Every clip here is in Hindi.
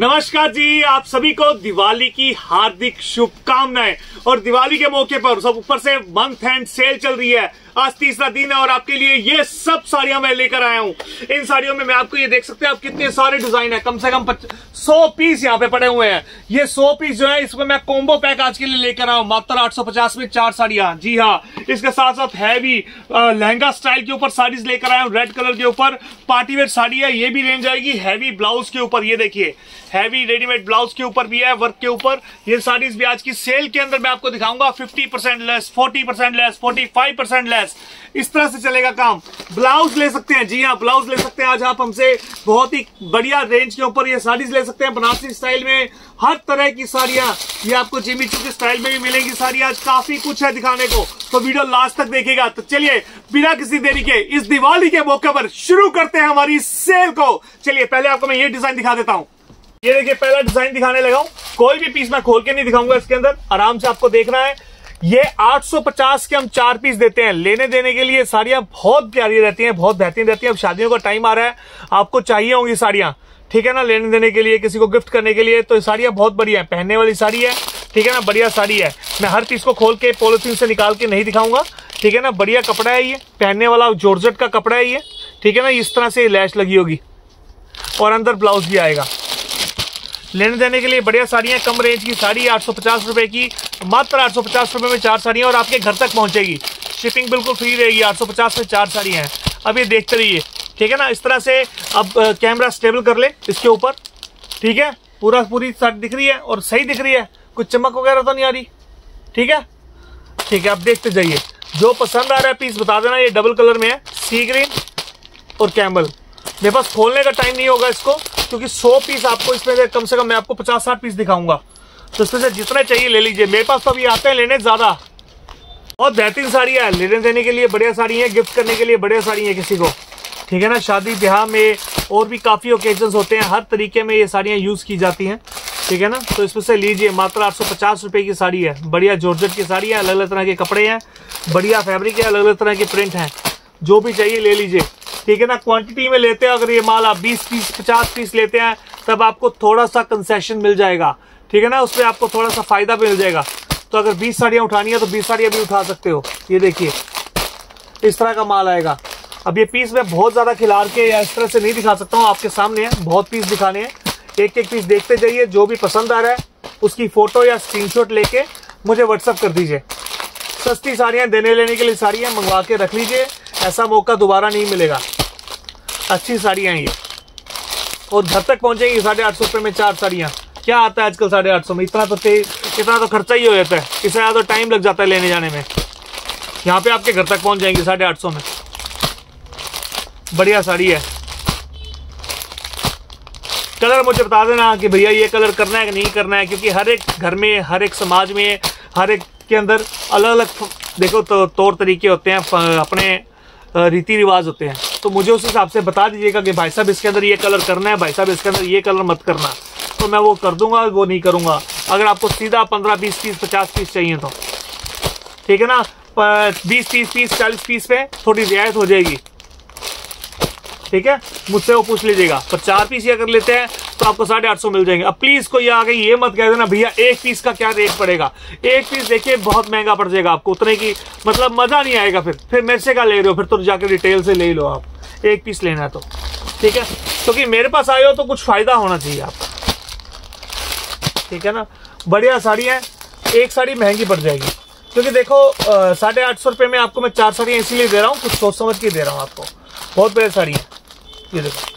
नमस्कार जी, आप सभी को दिवाली की हार्दिक शुभकामनाएँ। और दिवाली के मौके पर सब ऊपर से मंथ एंड सेल चल रही है। आज तीसरा दिन है और आपके लिए ये सब साड़ियाँ मैं लेकर आया हूँ। इन साड़ियों में मैं आपको ये देख सकते हैं आप कितने सारे डिज़ाइन है। कम से कम सौ पीस यहाँ पे पड़े हुए हैं। ये सौ पीस जो है, इसमें मैं कोम्बो पैक आज के लिए लेकर आया हूँ। मात्र 850 में चार साड़ियाँ। जी हाँ इसके साथ साथ हैवी लहंगा स्टाइल के ऊपर साड़ीज लेकर आया हूँ। रेड कलर के ऊपर पार्टीवेयर साड़ी है, ये भी रेंज आएगी। हैवी ब्लाउज के ऊपर, ये देखिए। हैवी रेडीमेड ब्लाउज के ऊपर भी है वर्क के ऊपर। ये साड़ीज भी आज की सेल के अंदर मैं आपको दिखाऊँगा। 50 percent less 40 percent less 45 percent less इस तरह से चलेगा काम। ब्लाउज ले सकते हैं। जी हाँ ब्लाउज ले सकते हैं। आज आप हमसे बहुत ही बढ़िया रेंज के ऊपर ये साड़ीज ले सकते हैं। बनारसी स्टाइल में हर तरह की साड़ियाँ। ये आपको जिमी चू के स्टाइल में भी मिलेंगी साड़ी आज काफ़ी कुछ है दिखाने को। तो वीडियो लास्ट तक देखेगा तो चलिए, बिना किसी देरी के इस दिवाली के मौके पर शुरू करते हैं हमारी सेल को। चलिए, पहले आपको मैं ये डिज़ाइन दिखा देता हूँ। ये देखिए, पहला डिज़ाइन दिखाने लगा हूँ। कोई भी पीस मैं खोल के नहीं दिखाऊँगा इसके अंदर। आराम से आपको देखना है। ये 850 के हम चार पीस देते हैं। लेने देने के लिए साड़ियाँ बहुत प्यारी रहती हैं, बहुत बेहतरीन रहती हैं। अब शादियों का टाइम आ रहा है। आपको चाहिए होंगी साड़ियाँ। ठीक है ना? लेने देने के लिए, किसी को गिफ्ट करने के लिए। तो साड़ियाँ बहुत बढ़िया है। पहनने वाली साड़ी है। ठीक है ना? बढ़िया साड़ी है। मैं हर पीस को खोल के, पोलिथीन से निकाल के नहीं दिखाऊँगा। ठीक है ना? बढ़िया कपड़ा है ये। पहनने वाला जोरजट का कपड़ा है ये। ठीक है ना? इस तरह से लैश लगी होगी। और अंदर ब्लाउज भी आएगा। लेने देने के लिए बढ़िया साड़ियाँ, कम रेंज की साड़ी, आठ सौ पचास रुपए की, मात्र आठ सौ पचास रुपए में चार साड़ियाँ और आपके घर तक पहुँचेगी। शिपिंग बिल्कुल फ्री रहेगी, आठ सौ पचास में चार साड़ियाँ हैं। अब ये देखते रहिए, ठीक है ना? इस तरह से अब कैमरा स्टेबल कर ले इसके ऊपर, ठीक है? पूरा पूरी साड़ी दिख रही है और सही दिख रही है। कुछ चमक वगैरह तो नहीं आ रही, ठीक है? ठीक है, आप देखते जाइए। जो पसंद आ रहा है पीस बता देना, ये डबल कलर में है सी ग्रीन और कैम्बल मेरे पास खोलने का टाइम नहीं होगा इसको। क्योंकि 100 पीस आपको इसमें से कम से कम मैं आपको 50-60 पीस दिखाऊँगा। तो इसमें से जितने चाहिए ले लीजिए। मेरे पास तो अभी आते हैं लेने ज़्यादा। बहुत बेहतरीन साड़ी है। लेने देने के लिए बढ़िया साड़ी है, गिफ्ट करने के लिए बढ़िया साड़ी है किसी को। ठीक है ना? शादी ब्याह में और भी काफ़ी ओकेजन होते हैं। हर तरीके में ये साड़ियाँ यूज़ की जाती हैं। ठीक है ना? तो इसमें से लीजिए, मात्र आठ सौ पचास की साड़ी है। बढ़िया जॉर्जेट की साड़ी है। अलग अलग तरह के कपड़े हैं। बढ़िया फैब्रिक है अलग अलग तरह के प्रिंट हैं। जो भी चाहिए ले लीजिए। ठीक है ना क्वांटिटी में लेते हैं, अगर ये माल आप 20 पीस 50 पीस लेते हैं, तब आपको थोड़ा सा कंसेशन मिल जाएगा। ठीक है ना, उसमें आपको थोड़ा सा फ़ायदा भी मिल जाएगा। तो अगर 20 साड़ियाँ उठानी है तो 20 साड़ियाँ भी उठा सकते हो। ये देखिए, इस तरह का माल आएगा। अब ये पीस मैं बहुत ज़्यादा खिलार के या इस तरह से नहीं दिखा सकता हूँ, आपके सामने है, बहुत पीस दिखाने हैं। एक एक पीस देखते जाइए, जो भी पसंद आ रहा है, उसकी फ़ोटो या स्क्रीनशॉट लेके मुझे व्हाट्सअप कर दीजिए। सस्ती साड़ियाँ, देने लेने के लिए साड़ियाँ मंगवा के रख लीजिए, ऐसा मौका दोबारा नहीं मिलेगा। अच्छी साड़ियाँ ये। और घर तक पहुँचेंगी साढ़े आठ सौ रुपये में चार साड़ियाँ। क्या आता है आजकल साढ़े आठ सौ में? इतना तो इतना तो खर्चा ही हो जाता है। इससे ज़्यादा तो टाइम लग जाता है लेने जाने में। यहाँ पे आपके घर तक पहुँच जाएँगी साढ़े आठ सौ में। बढ़िया साड़ी है। कलर मुझे बता देना कि भैया ये कलर करना है कि नहीं करना है? क्योंकि हर एक घर में, हर एक समाज में, हर एक के अंदर अलग अलग देखो तो तौर तरीके होते हैं अपने रीति रिवाज होते हैं। तो मुझे उस हिसाब से बता दीजिएगा कि भाई साहब, इसके अंदर ये कलर करना है, भाई साहब, इसके अंदर ये कलर मत करना। तो मैं वो कर दूँगा, वो नहीं करूँगा। अगर आपको सीधा पंद्रह, बीस पीस पचास पीस चाहिए तो। ठीक है ना? बीस, तीस पीस चालीस पीस पे थोड़ी रियायत हो जाएगी। ठीक है? मुझसे वो पूछ लीजिएगा। पर चार पीस ये अगर लेते हैं तो आपको साढ़े आठ सौ मिल जाएँगे। अब प्लीज़ कोई आगे ये मत कह देना, भैया, एक पीस का क्या रेट पड़ेगा? एक पीस देखिए, बहुत महँगा पड़ जाएगा आपको। उतने की मतलब मज़ा नहीं आएगा फिर। फिर मेरे से क्या ले रहे हो, फिर तो जाकर रिटेल से ले लो आप। एक पीस लेना है तो। ठीक है? क्योंकि तो मेरे पास आए हो तो कुछ फ़ायदा होना चाहिए आपका। ठीक है ना? बढ़िया साड़ी है। एक साड़ी महँगी पड़ जाएगी। क्योंकि देखो साढ़े आठ सौ रुपये में आपको मैं चार साड़ियाँ इसीलिए दे रहा हूँ, कुछ सोच समझ के दे रहा हूँ आपको। बहुत बढ़िया साड़ी है। ये देखो।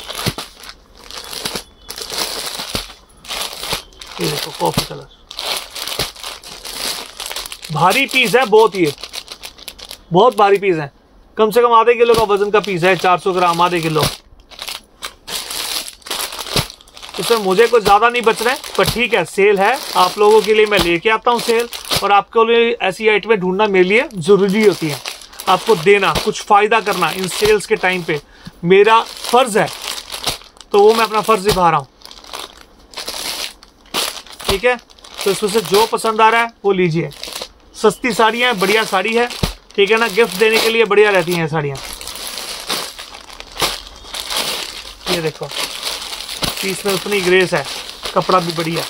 ये देखो, कॉफ़ी कलर। भारी पीस है, बहुत ये बहुत भारी पीस है। कम से कम आधे किलो का वज़न का पीस है 400 ग्राम आधे किलो। इसमें मुझे कुछ ज़्यादा नहीं बच रहे पर ठीक है, सेल है। आप लोगों के लिए मैं लेके आता हूँ सेल, और आपके लिए ऐसी आइटमें ढूंढना मेरे लिए ज़रूरी होती है। आपको देना, कुछ फ़ायदा करना इन सेल्स के टाइम पे। मेरा फ़र्ज़ है तो वो मैं अपना फ़र्ज़ निभा रहा हूँ। ठीक है? तो इसमें से जो पसंद आ रहा है, वो लीजिए। सस्ती साड़ियाँ बढ़िया साड़ी है ठीक है ना गिफ्ट देने के लिए बढ़िया रहती हैं साड़ियाँ। ये देखो पीस में उतनी ग्रेस है, कपड़ा भी बढ़िया।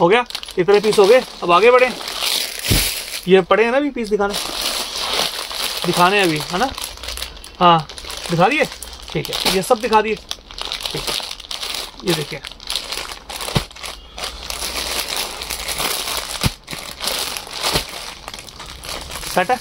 हो गया? इतने पीस हो गए? अब आगे बढ़े। ये पड़े हैं ना अभी पीस दिखाने? दिखाने अभी, है ना? हाँ दिखा दिए? ठीक है, ये सब दिखा दिए। ठीक है, ये देखिए। सेट है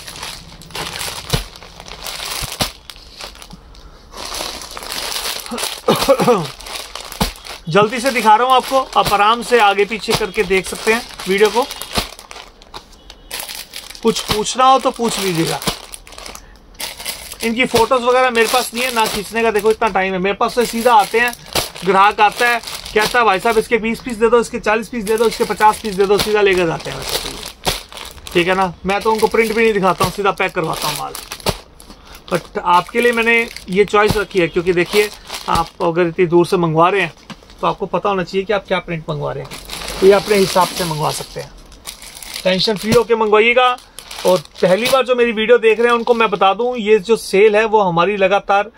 जल्दी से दिखा रहा हूँ आपको। आप आराम से आगे पीछे करके देख सकते हैं वीडियो को। कुछ पूछना हो तो पूछ लीजिएगा। इनकी फ़ोटोज़ वगैरह मेरे पास नहीं है, ना खींचने का। देखो, इतना टाइम है। मेरे पास से सीधा आते हैं, ग्राहक आता है, कहता है, भाई साहब, इसके बीस पीस दे दो, इसके चालीस पीस दे दो, इसके पचास पीस दे दो, सीधा लेकर जाते हैं। ठीक है ना? मैं तो उनको प्रिंट भी नहीं दिखाता हूँ, सीधा पैक करवाता हूँ माल। बट आपके लिए मैंने ये चॉइस रखी है, क्योंकि देखिए, आप अगर इतनी दूर से मंगवा रहे हैं तो आपको पता होना चाहिए कि आप क्या प्रिंट मंगवा रहे हैं। तो ये अपने हिसाब से मंगवा सकते हैं। टेंशन फ्री होकर मंगवाइएगा। और पहली बार जो मेरी वीडियो देख रहे हैं, उनको मैं बता दूँ, ये जो सेल है, वो हमारी लगातार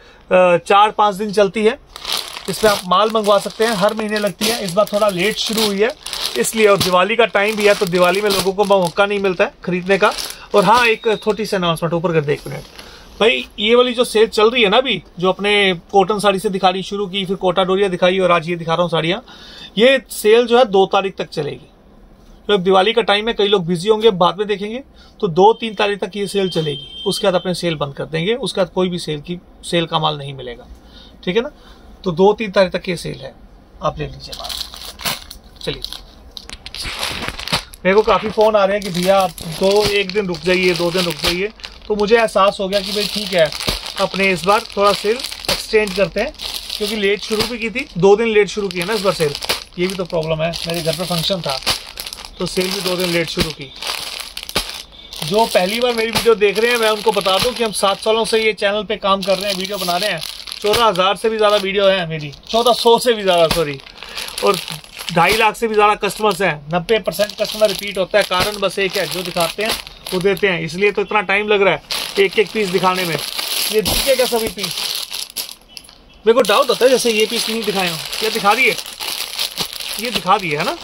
चार पाँच दिन चलती है। इसमें आप माल मंगवा सकते हैं, हर महीने लगती है। इस बार थोड़ा लेट शुरू हुई है। इसलिए, और दिवाली का टाइम भी है तो दिवाली में लोगों को मौका नहीं मिलता है खरीदने का। और हाँ एक छोटी सी अनाउंसमेंट ऊपर कर दे एक मिनट भाई, ये वाली जो सेल चल रही है ना अभी, जो अपने कॉटन साड़ी से दिखानी शुरू की, फिर कोटा डोरिया दिखाई, और आज ये दिखा रहा हूँ साड़ियाँ, ये सेल जो है दो तारीख तक चलेगी। तो अब दिवाली का टाइम है, कई लोग बिज़ी होंगे, बाद में देखेंगे तो दो तीन तारीख तक ये सेल चलेगी। उसके बाद अपने सेल बंद कर देंगे, उसके बाद कोई भी सेल की सेल का माल नहीं मिलेगा। ठीक है ना? तो दो तीन तारीख तक ये सेल है। आप ले लीजिए माल चलिए। मेरे को काफ़ी फ़ोन आ रहे हैं कि भैया आप दो, एक दिन रुक जाइए, दो दिन रुक जाइए। तो मुझे एहसास हो गया कि भाई ठीक है, अपने इस बार थोड़ा सेल एक्सचेंज करते हैं, क्योंकि लेट शुरू भी की थी, दो दिन लेट शुरू की है ना इस बार सेल ये भी तो प्रॉब्लम है, मेरे घर पर फ़ंक्शन था तो सेल भी दो दिन लेट शुरू की। जो पहली बार मेरी वीडियो देख रहे हैं, मैं उनको बता दूँ कि हम सात सालों से ये चैनल पे काम कर रहे हैं वीडियो बना रहे हैं। चौदह हज़ार से भी ज़्यादा वीडियो है मेरी, चौदह सौ से भी ज़्यादा सॉरी और ढाई लाख से भी ज़्यादा कस्टमर्स हैं। नब्बे परसेंट कस्टमर रिपीट होता है। कारण बस एक है, जो दिखाते हैं, वो देते हैं। इसलिए तो इतना टाइम लग रहा है एक एक पीस दिखाने में। ये दिखेगा सभी पीस मेरे को डाउट होता है, जैसे ये पीस नहीं दिखाए क्या दिखा दिए? ये दिखा दिए, है ना?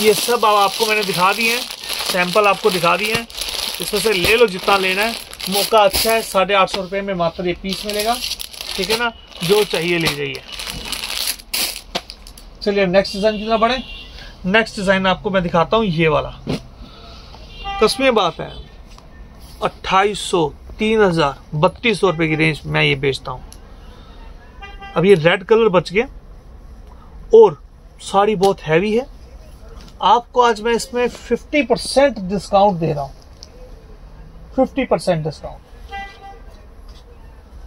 ये सब अब आपको मैंने दिखा दिए हैं। सैंपल आपको दिखा दिए हैं। इसमें से ले लो जितना लेना है। मौका अच्छा है, साढ़े आठ सौ रुपये में मात्र एक पीस मिलेगा। ठीक है ना? जो चाहिए ले जाइए। चलिए नेक्स्ट डिज़ाइन कितना बढ़े। नेक्स्ट डिज़ाइन आपको मैं दिखाता हूँ, ये वाला। कसमें बात है। अट्ठाईस सौ तीन हज़ार, बत्तीस सौ रुपए की रेंज में ये बेचता हूँ। अब ये रेड कलर बच गया। और साड़ी बहुत हैवी है। आपको आज मैं इसमें 50 परसेंट डिस्काउंट दे रहा हूँ। 50 परसेंट डिस्काउंट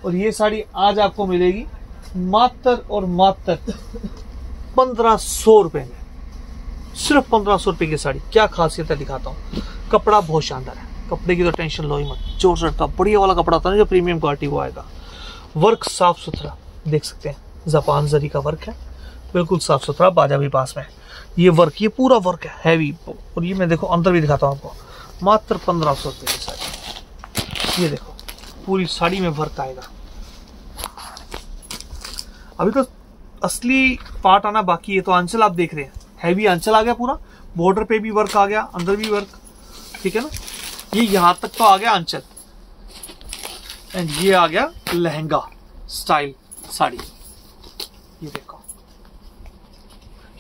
और ये साड़ी आज आपको मिलेगी मात्र और मात्र। पंद्रह सौ रुपए में। सिर्फ़ पंद्रह सौ रुपए की साड़ी। क्या खासियत है दिखाता हूँ। कपड़ा बहुत शानदार है। कपड़े की तो टेंशन लो ही मत। ज़ोर का बढ़िया वाला कपड़ा होता है जो प्रीमियम क्वालिटी वो आएगा। वर्क साफ़ सुथरा। देख सकते हैं। जापान जरी का वर्क है। बिल्कुल साफ़ सुथरा। बाजा भी पास में ये वर्क, ये पूरा वर्क है। हैवी और ये मैं देखो, अंदर भी दिखाता हूँ आपको। मात्र पंद्रह सौ रुपये की साड़ी। ये देखो। पूरी साड़ी में वर्क आएगा। अभी तो असली पार्ट आना बाकी है तो अंचल आप देख रहे हैं। हैवी अंचल आ गया पूरा बॉर्डर पे भी वर्क आ गया, अंदर भी वर्क ठीक है ना? ये यहाँ तक तो आ गया अंचल। एंड ये आ गया लहंगा स्टाइल साड़ी। ये देखो।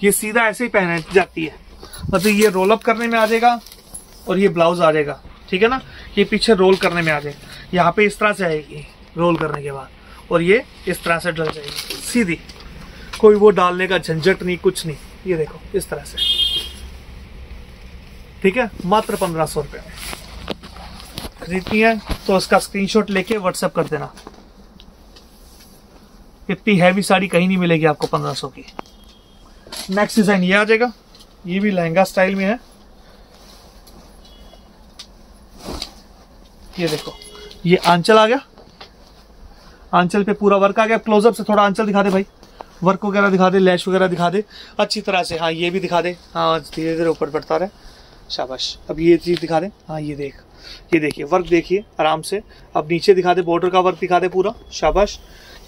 ये सीधा ऐसे ही पहना जाती है। मतलब तो ये रोल अप करने में आ जाएगा और ये ब्लाउज आ जाएगा, ठीक है ना? ये पीछे रोल करने में आ जाएगा। यहाँ पे इस तरह से आएगी रोल करने के बाद। और ये इस तरह से डल जाएगी, सीधी। कोई वो डालने का झंझट नहीं, कुछ नहीं। ये देखो, इस तरह से। ठीक है? मात्र पंद्रह सौ रुपए। में खरीदनी है तो उसका स्क्रीनशॉट लेके व्हाट्सएप कर देना। इतनी हैवी साड़ी कहीं नहीं मिलेगी आपको पंद्रह सौ की। नेक्स्ट डिज़ाइन ये आ जाएगा। ये भी लहंगा स्टाइल में है। ये देखो, ये आंचल आ गया। आंचल पे पूरा वर्क आ गया। क्लोजअप से थोड़ा आंचल दिखा दे भाई। वर्क वगैरह दिखा दे लैश वगैरह दिखा दे, अच्छी तरह से हाँ ये भी दिखा दे। हाँ धीरे धीरे ऊपर बढ़ता रहे। शाबाश। अब ये चीज़ दिखा दे। हाँ ये देख। ये देखिए वर्क देखिए, आराम से। अब नीचे दिखा दे बॉर्डर का वर्क दिखा दे पूरा। शाबाश।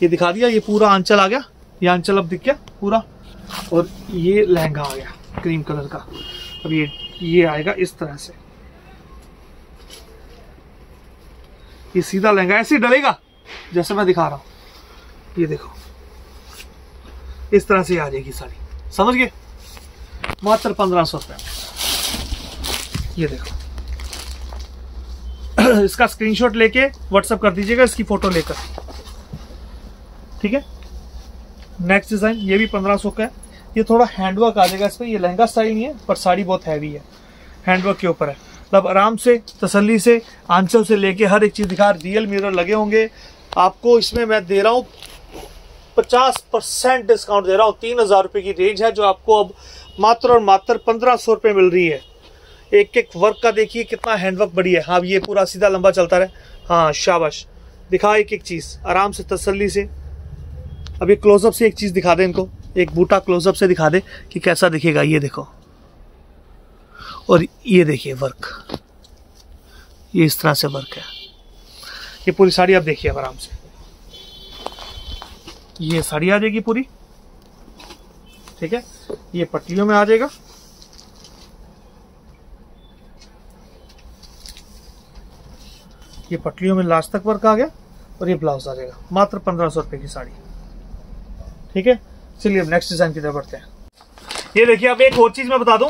ये दिखा दिया, ये पूरा आंचल आ गया। ये आंचल अब दिख गया, पूरा। और ये लहंगा आ गया क्रीम कलर का। अब ये ये आएगा इस तरह से। ये सीधा लहंगा, ऐसे ही डलेगा, जैसे मैं दिखा रहा हूँ। ये देखो। इस तरह से आ जाएगी साड़ी। समझ गए? मात्र पंद्रह सौ रुपये ये देखो। इसका स्क्रीनशॉट लेके व्हाट्सअप कर दीजिएगा, इसकी फ़ोटो लेकर। ठीक है? नेक्स्ट डिज़ाइन ये भी पंद्रह सौ का है। ये थोड़ा हैंडवर्क आ जाएगा इसमें। ये लहंगा स्टाइल नहीं है, पर साड़ी बहुत हैवी है। हैंडवर्क के ऊपर है। मतलब आराम से, तसल्ली से, आंचल से लेके हर एक चीज़ दिखा रियल मिरर लगे होंगे। आपको इसमें मैं दे रहा हूँ पचास परसेंट डिस्काउंट दे रहा हूँ। तीन हज़ार रुपये की रेंज है जो आपको अब मात्र और मात्र पंद्रह सौ रुपये मिल रही है। एक एक वर्क का देखिए कितना हैंडवर्क बड़ी है। हाँ ये पूरा सीधा लंबा चलता रहे। हाँ शाबाश। दिखा एक एक चीज़, आराम से, तसल्ली से। अब ये क्लोजअप से एक चीज़ दिखा दे इनको। एक बूटा क्लोजअप से दिखा दे कि कैसा दिखेगा। ये देखो। और ये देखिए वर्क ये इस तरह से वर्क है। ये पूरी साड़ी आप देखिए आराम से। ये साड़ी आ जाएगी पूरी। ठीक है? ये पट्टियों में आ जाएगा। ये पटलियों में लास्ट तक वर्क आ गया और ये ब्लाउज आ जाएगा। मात्र पंद्रह सौ रुपए की साड़ी। ठीक है? चलिए अब नेक्स्ट डिज़ाइन की तरफ़ बढ़ते हैं। ये देखिए, अब एक और चीज़ मैं बता दूँ।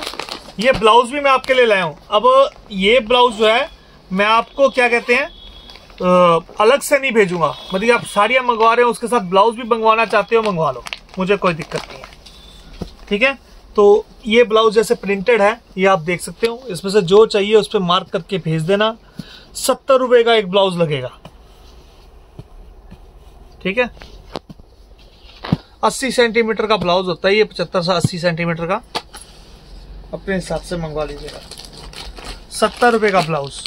ये ब्लाउज भी मैं आपके लिए लाया हूँ। अब ये ब्लाउज जो है, मैं आपको क्या कहते हैं? अलग से नहीं भेजूँगा। मतलब आप साड़ियाँ मंगवा रहे हो, उसके साथ ब्लाउज भी मंगवाना चाहते हो, मंगवा लो। मुझे कोई दिक्कत नहीं है। ठीक है? तो ये ब्लाउज जैसे प्रिंटेड है, ये आप देख सकते हो। इसमें से जो चाहिए उस पर मार्क करके भेज देना। सत्तर रुपए का एक ब्लाउज लगेगा। ठीक है? अस्सी सेंटीमीटर का ब्लाउज होता है, ये पचहत्तर से अस्सी सेंटीमीटर का। अपने हिसाब से मंगवा लीजिएगा। सत्तर रुपए का ब्लाउज।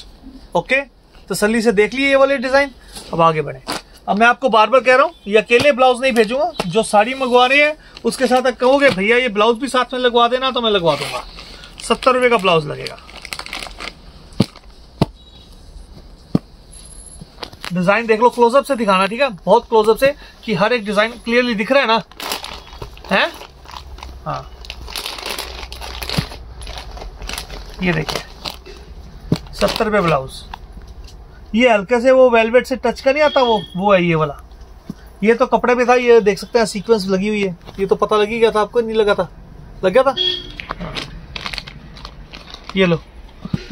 ओके? तसल्ली से देख लिए ये वाले डिज़ाइन। अब आगे बढ़े। अब मैं आपको बार बार कह रहा हूँ, ये अकेले ब्लाउज नहीं भेजूँगा। जो साड़ी मंगवा रहे हैं, उसके साथ आप कहोगे, भैया, ये ब्लाउज भी साथ में लगवा देना तो मैं लगवा दूँगा। सत्तर रुपए का ब्लाउज लगेगा। डिज़ाइन देख लो क्लोजअप से दिखाना, ठीक है? बहुत क्लोजअप से कि हर एक डिज़ाइन क्लियरली दिख रहा है ना? है? हाँ। ये देखिए। सत्तर रुपये ब्लाउज। ये हल्के से वो वेलवेट से टच का नहीं आता वो? वो है ये वाला। ये तो कपड़े में था, ये देख सकते हैं सीक्वेंस लगी हुई है। ये तो पता लगी गया था, आपको नहीं लगा था? लग गया था? ये लो।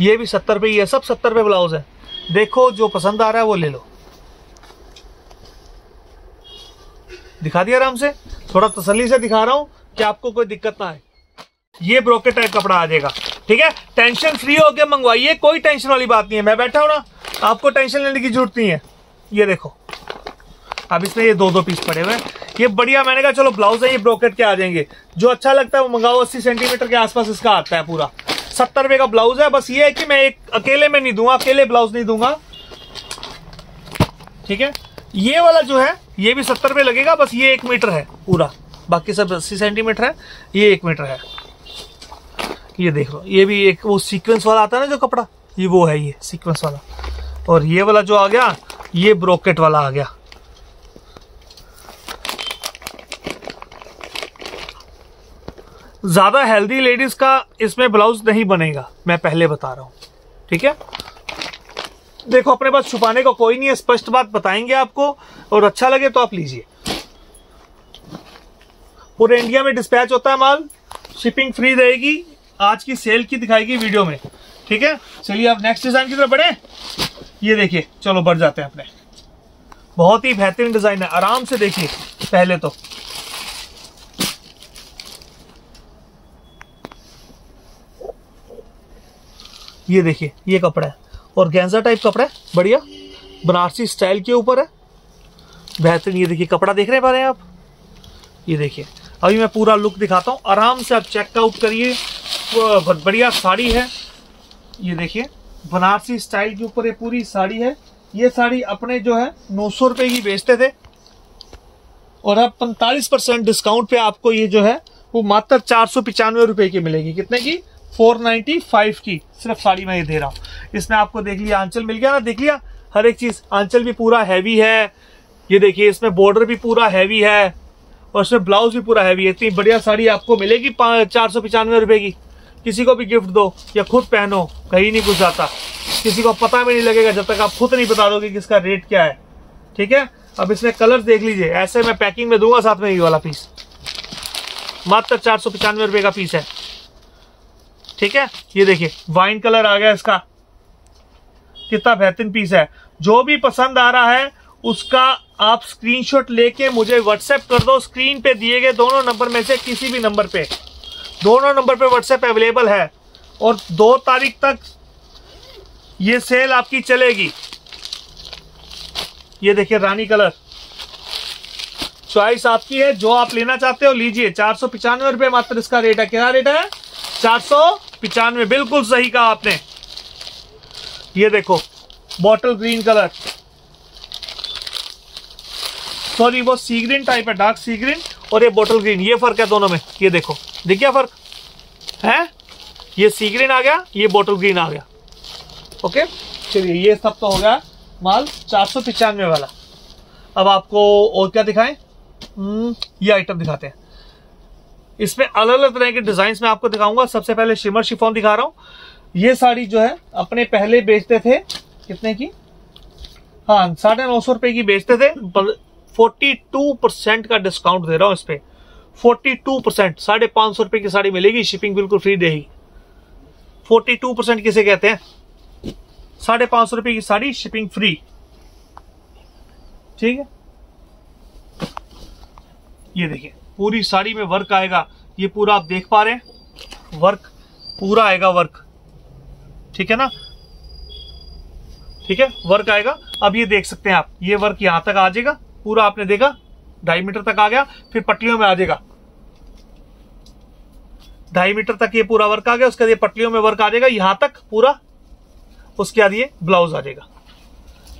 ये भी सत्तर रुपए ये सब सत्तर रुपए ब्लाउज है। देखो, जो पसंद आ रहा है वो ले लो। दिखा दिया आराम से? थोड़ा तसली से दिखा रहा हूँ कि आपको कोई दिक्कत ना आए। ये ब्रोकेट टाइप कपड़ा आ जाएगा। ठीक है? टेंशन फ्री होकर मंगवाइए, कोई टेंशन वाली बात नहीं है। मैं बैठा हूँ ना आपको टेंशन लेने की ज़रूरत नहीं है। ये देखो। अब इसमें ये दो दो पीस पड़े हुए ये बढ़िया, मैंने कहा चलो ब्लाउज है, ये ब्रोकेट के आ जाएँगे। जो अच्छा लगता है वो मंगाओ, अस्सी सेंटीमीटर के आसपास इसका आता है पूरा। सत्तर रुपए का ब्लाउज है, बस ये है कि मैं एक अकेले में नहीं दूँगा, अकेले ब्लाउज नहीं दूँगा। ठीक है? ये वाला जो है, ये भी सत्तर रुपए लगेगा, बस ये एक मीटर है पूरा। बाकी सब अस्सी सेंटीमीटर है, ये एक मीटर है। ये देख लो, ये भी एक वो सीक्वेंस वाला आता है ना जो कपड़ा, ये वो है ये सीक्वेंस वाला। और ये वाला जो आ गया, ये ब्रोकेट वाला आ गया। ज़्यादा हेल्दी लेडीज़ का इसमें ब्लाउज नहीं बनेगा, मैं पहले बता रहा हूँ। ठीक है? देखो, अपने पास छुपाने का कोई नहीं है, स्पष्ट बात बताएँगे आपको, और अच्छा लगे तो आप लीजिए। पूरे इंडिया में डिस्पैच होता है माल शिपिंग फ्री रहेगी, आज की सेल की दिखाएगी वीडियो में। ठीक है? चलिए, आप नेक्स्ट डिज़ाइन की तरफ़ बढ़े। ये देखिए, चलो बढ़ जाते हैं अपने। बहुत ही बेहतरीन डिज़ाइन है, आराम से देखिए, पहले तो। ये देखिए, ये कपड़ा है। और गेंजा टाइप कपड़ा है, बढ़िया। बनारसी स्टाइल के ऊपर है। बेहतरीन, ये देखिए, कपड़ा देख रहे पा रहे हैं आप? ये देखिए, अभी मैं पूरा लुक दिखाता हूँ। आराम से आप चेकआउट करिए। बढ़िया साड़ी है। ये देखिए। बनारसी स्टाइल के ऊपर ये पूरी साड़ी है। ये साड़ी अपने जो है, नौ सौ रुपए की बेचते थे। और अब पैंतालीस परसेंट डिस्काउंट पे आपको ये जो है, वो मात्र चार सौ पिचानवे रुपए की मिलेगी। कितने की? 495 की। सिर्फ़ साड़ी मैं ये दे रहा हूँ। इसमें आपको देख लिया, आंचल मिल गया ना? देख लिया? हर एक चीज़, आंचल भी पूरा हैवी है। ये देखिए, इसमें बॉर्डर भी पूरा हैवी है। और इसमें ब्लाउज भी पूरा हैवी है। इतनी बढ़िया साड़ी आपको मिलेगी चार सौ पचानवे रुपए की। किसी को भी गिफ्ट दो या खुद पहनो, कहीं नहीं कुछ जाता। किसी को पता भी नहीं लगेगा जब तक आप खुद नहीं बता दोगे कि इसका रेट क्या है। ठीक है? अब इसमें कलर देख लीजिए। ऐसे मैं पैकिंग में दूँगा साथ में ये वाला पीस मात्र चार सौ पचानवे रुपए का पीस है। ठीक है? ये देखिए वाइन कलर आ गया इसका। कितना बेहतरीन पीस है। जो भी पसंद आ रहा है, उसका आप स्क्रीनशॉट लेके मुझे व्हाट्सएप कर दो। स्क्रीन पे दिए गए दोनों नंबर में से किसी भी नंबर पे। दोनों नंबर पे व्हाट्सएप अवेलेबल है। और दो तारीख तक ये सेल आपकी चलेगी। ये देखिए रानी कलर। चॉइस आपकी है, जो आप लेना चाहते हो लीजिए। चार सौ पिचानवे रुपए मात्र इसका रेट है। क्या रेट है? चार सौ पिचानवे, बिल्कुल सही कहा आपने। ये देखो बॉटल ग्रीन कलर सॉरी वो सी ग्रीन टाइप है डार्क सी ग्रीन और ये बॉटल ग्रीन ये फ़र्क है दोनों में। ये देखो। दिख गया फ़र्क? है? ये सी ग्रीन आ गया ये बोटल ग्रीन आ गया। ओके चलिए ये सब तो हो गया माल चार सौ पिचानवे वाला। अब आपको और क्या दिखाएँ? हम्म, ये आइटम दिखाते हैं। इसमें अलग अलग तरह के डिज़ाइन में आपको दिखाऊँगा। सबसे पहले शिमर शिफोन दिखा रहा हूँ। ये साड़ी जो है अपने पहले बेचते थे। कितने की? हाँ साढ़े नौ सौ रुपए की बेचते थे। फोर्टी टू परसेंट का डिस्काउंट दे रहा हूँ इस पे। फोर्टी टू परसेंट साढ़े पाँच सौ रुपए की साड़ी मिलेगी शिपिंग बिल्कुल फ्री देगी। फोर्टी टू परसेंट किसे कहते हैं? साढ़े पाँच सौ रुपए की साड़ी शिपिंग फ्री ठीक है? ये देखिए, पूरी साड़ी में वर्क आएगा। ये पूरा आप देख पा रहे हैं। वर्क पूरा आएगा वर्क ठीक है ना? ठीक है? वर्क आएगा। अब ये देख सकते हैं आप, ये वर्क यहाँ तक आ जाएगा। पूरा आपने देखा? ढाई मीटर तक आ गया, फिर पटलियों में आ जाएगा। ढाई मीटर तक ये पूरा वर्क आ गया, उसके बाद ये पटलियों में वर्क आ जाएगा, यहाँ तक पूरा, उसके बाद ये ब्लाउज आ जाएगा।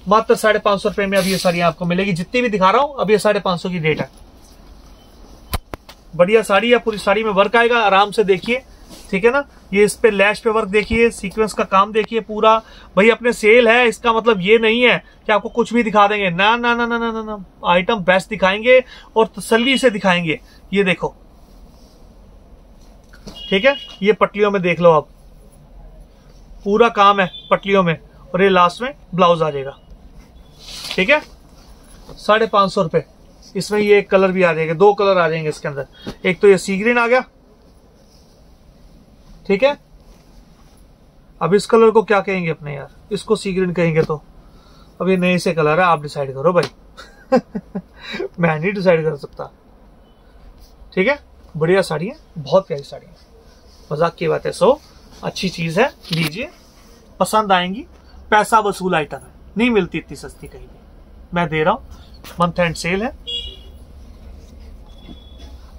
मात्र साढ़े पाँच सौ रुपए में अब ये साड़ी आपको मिलेगी, जितनी भी दिखा रहा हूँ, अब ये साढ़े पाँच सौ की रेट है। बढ़िया साड़ी है, पूरी साड़ी में वर्क आएगा, आराम से देखिए। ठीक है ना? ये इस पे लैश पे वर्क देखिए सीक्वेंस का काम देखिए पूरा। भाई, अपने सेल है, इसका मतलब ये नहीं है कि आपको कुछ भी दिखा देंगे। ना ना ना ना ना ना। आइटम बेस्ट दिखाएँगे और तसल्ली से दिखाएँगे। ये देखो। ठीक है? ये पटलियों में देख लो आप। पूरा काम है पटलियों में और ये लास्ट में ब्लाउज आ जाएगा। ठीक है? साढ़े पाँच सौ रुपए। इसमें ये कलर भी आ जाएगा। दो कलर आ जाएँगे इसके अंदर। एक तो ये सी ग्रीन आ गया ठीक है? अब इस कलर को क्या कहेंगे अपने यार? इसको सी ग्रीन कहेंगे तो। अब ये नए से कलर है, आप डिसाइड करो भाई। मैं नहीं डिसाइड कर सकता। ठीक है? बढ़िया साड़ी है, बहुत प्यारी साड़ी है। मज़ाक की बात है, सो, अच्छी चीज़ है, लीजिए। पसंद आएँगी, पैसा वसूल आइटम है। नहीं मिलती इतनी सस्ती कहीं भी। मैं दे रहा हूँ मंथ एंड सेल है।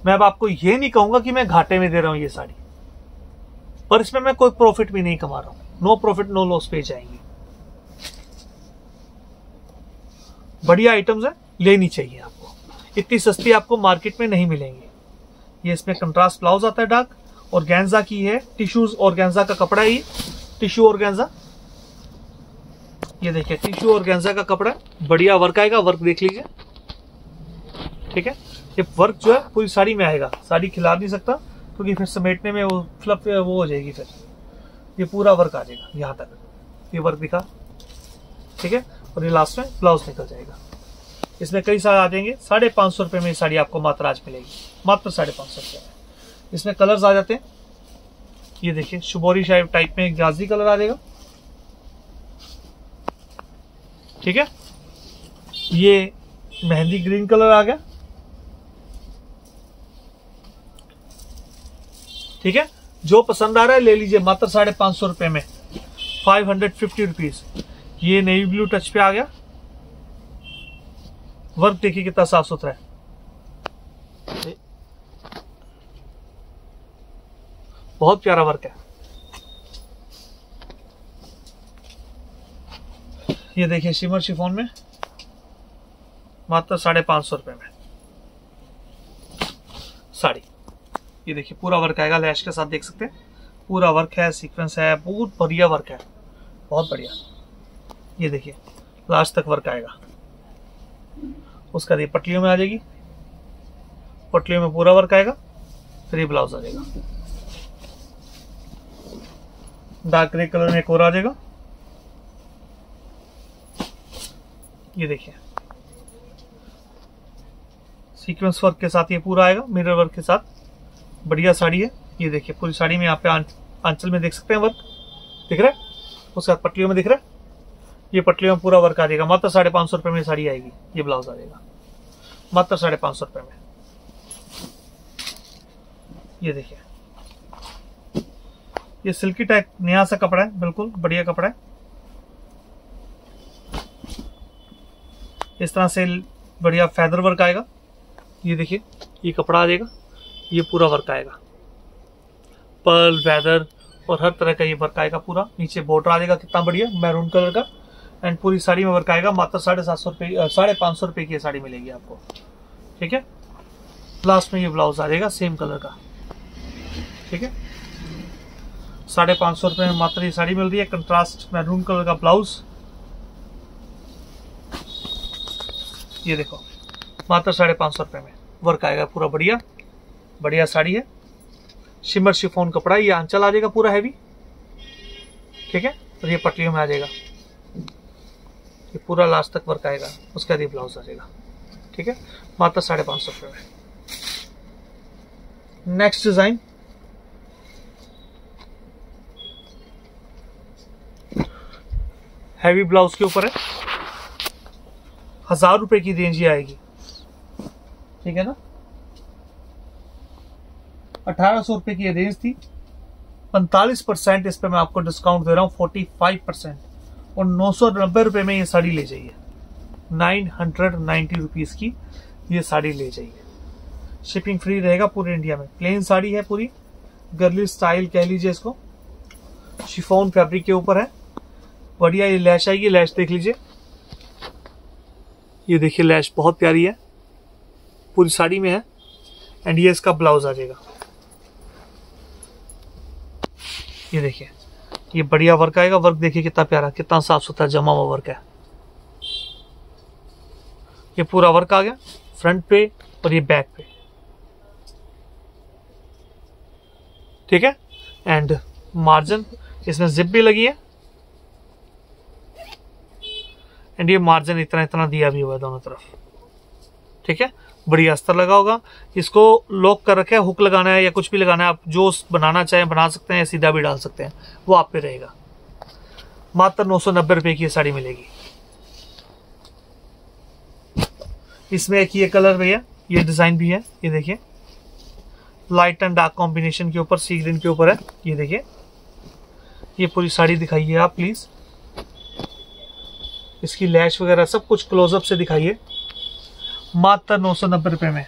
मैं अब आपको ये नहीं कहूँगा कि मैं घाटे में दे रहा हूँ ये साड़ी। पर इसमें मैं कोई प्रॉफिट भी नहीं कमा रहा हूँ। नो प्रॉफिट नो लॉस पे जाएँगे। बढ़िया आइटम्स है, लेनी चाहिए आपको। इतनी सस्ती आपको मार्केट में नहीं मिलेंगी। ये इसमें कंट्रास्ट ब्लाउज आता है डार्क और गैंजा की है टिश्यूज और गैंजा का कपड़ा ही। टिश्यू और गैंजा ये देखिए टिश्यू और गैंजा का कपड़ा। बढ़िया वर्क आएगा वर्क देख लीजिए। ठीक है? ये वर्क जो है, पूरी साड़ी में आएगा। साड़ी खिला नहीं सकता। क्योंकि फिर समेटने में वो फ्लप वो हो जाएगी फिर। ये पूरा वर्क आ जाएगा, यहाँ तक। ये वर्क दिखा, ठीक है? और ये लास्ट में ब्लाउज निकल जाएगा। इसमें कई सारे आ जाएँगे। साढ़े पाँच सौ रुपये में ये साड़ी आपको मात्र आज मिलेगी। मात्र साढ़े पाँच सौ रुपये में। इसमें कलर्स आ जाते हैं। ये देखिए शुबोरी शाइब टाइप में एक जाजी कलर आ जाएगा। ठीक है? ये मेहंदी ग्रीन कलर आ गया। ठीक है? जो पसंद आ रहा है ले लीजिए, मात्र साढ़े पाँच सौ रुपए में। फाइव हंड्रेड फिफ्टी रुपीज़ ये नेवी ब्लू टच पे आ गया। वर्क देखिए कितना साफ़ सुथरा है। बहुत प्यारा वर्क है। ये देखिए शिमर शिफोन में। मात्र साढ़े पाँच सौ रुपए में। साड़ी। ये देखिए, पूरा वर्क आएगा लैश के साथ देख सकते हैं। पूरा वर्क है सीक्वेंस है, बहुत बढ़िया वर्क है। बहुत बढ़िया। ये देखिए लास्ट तक वर्क आएगा। उसका ये पटलियों में आ जाएगी। पटलियों में पूरा वर्क आएगा, फिर ये ब्लाउज आ जाएगा। डार्क ग्रे कलर में एक और आ जाएगा। ये देखिए। सीक्वेंस वर्क के साथ ये पूरा आएगा मिरर वर्क के साथ। बढ़िया साड़ी है। ये देखिए, पूरी साड़ी में यहाँ पे आंचल में देख सकते हैं वर्क दिख रहा है? उसके बाद पटलियों में दिख रहा है? ये पटलियों में पूरा वर्क आ जाएगा। मात्र साढ़े पाँच सौ रुपये में साड़ी आएगी। ये ब्लाउज आ जाएगा। मात्र साढ़े पाँच सौ रुपये में। ये देखिए। ये सिल्की टाइप नया सा कपड़ा है, बिल्कुल बढ़िया कपड़ा है। इस तरह से बढ़िया फैदर वर्क आएगा। ये देखिए, ये कपड़ा आ जाएगा। ये पूरा वर्क आएगा। पर्ल वैदर और हर तरह का ये वर्क आएगा पूरा। नीचे बॉर्डर आ जाएगा कितना बढ़िया मैरून कलर का। एंड पूरी साड़ी में वर्क आएगा, मात्र साढ़े सात सौ रुपये साढ़े पाँच सौ रुपये की साड़ी मिलेगी आपको। ठीक है? लास्ट में ये ब्लाउज आ जाएगा सेम कलर का। ठीक है? साढ़े पाँच सौ रुपये में मात्र ये साड़ी मिल रही है। कंट्रास्ट मैरून कलर का ब्लाउज ये देखो, मात्र साढ़े पाँच सौ रुपये में वर्क आएगा पूरा बढ़िया। बढ़िया साड़ी है। शिमर शिफोन कपड़ा, ये आंचल आ जाएगा पूरा हैवी ठीक है? और ये पटलियों में आ जाएगा। ये पूरा लास्ट तक वर्क आएगा। उसका ये ब्लाउज आ जाएगा। ठीक है? मात्र साढ़े पाँच सौ रुपये में। नेक्स्ट डिज़ाइन हैवी ब्लाउज के ऊपर है। हज़ार रुपए की रेंज ही आएगी। ठीक है ना? अठारह सौ रुपए की रेंज थी। पैंतालीस परसेंट इस पर मैं आपको डिस्काउंट दे रहा हूँ फोर्टी फाइव परसेंट। और नौ सौ नब्बे रुपए में ये साड़ी ले जाइए। नाइन हंड्रेड नाइन्टी रुपीज़ की ये साड़ी ले जाइए। शिपिंग फ्री रहेगा पूरे इंडिया में। प्लेन साड़ी है पूरी। गर्ली स्टाइल कह लीजिए इसको। शिफोन फैब्रिक के ऊपर है। बढ़िया ये लैश आएगी। लैश देख लीजिए। ये देखिए लैश बहुत प्यारी है। पूरी साड़ी में है। एंड ये इसका ब्लाउज आ जाएगा। ये देखिए, ये बढ़िया वर्क आएगा। वर्क देखिए कितना प्यारा, कितना साफ़ सुथरा जमा हुआ वर्क है। ये पूरा वर्क आ गया फ्रंट पे और ये बैक पे। ठीक है? एंड मार्जिन इसमें जिप भी लगी है। एंड ये मार्जिन इतना इतना दिया भी हुआ है दोनों तरफ़। ठीक है? बढ़िया अस्तर लगा होगा। इसको लॉक कर रखे हुक लगाना है या कुछ भी लगाना है, आप जो बनाना चाहें बना सकते हैं, सीधा भी डाल सकते हैं। वो आप पे रहेगा। मात्र नौ सौ नब्बे रुपए की साड़ी मिलेगी। इसमें एक ये कलर भी है, ये डिज़ाइन भी है, ये देखिए। लाइट एंड डार्क कॉम्बिनेशन के ऊपर सी ग्रीन के ऊपर है, ये देखिए। ये पूरी साड़ी दिखाइए आप प्लीज़ इसकी लैश वगैरह सब कुछ क्लोजअप से दिखाइए। मात्र नौ सौ नब्बे रुपये में।